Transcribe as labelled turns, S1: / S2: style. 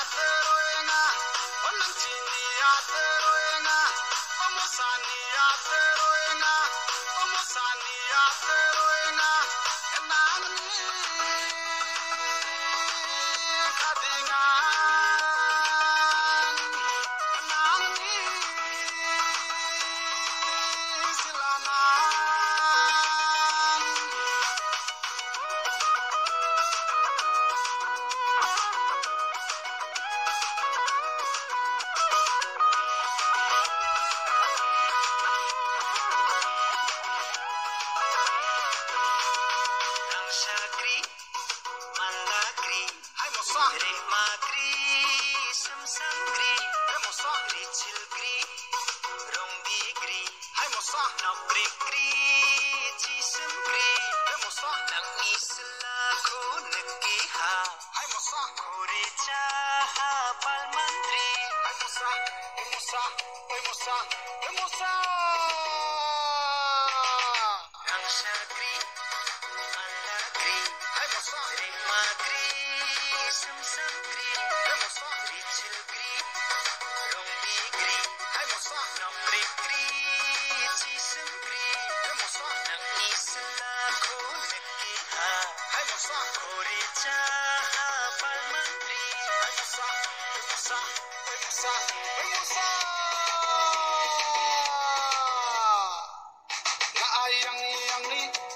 S1: ateroenga
S2: Nang syakri, malakri,
S1: hai mosa
S2: remakri, samsangri,
S1: hai mosa
S2: richilgri, rongbigri,
S1: hai mosa
S2: nabrikri, chisamgri,
S1: hai mosa
S2: nang isla ko nagkiha,
S1: hai mosa
S2: kore chaha palmantri,
S1: hai mosa hai mosa hai Yang ni, yang ni.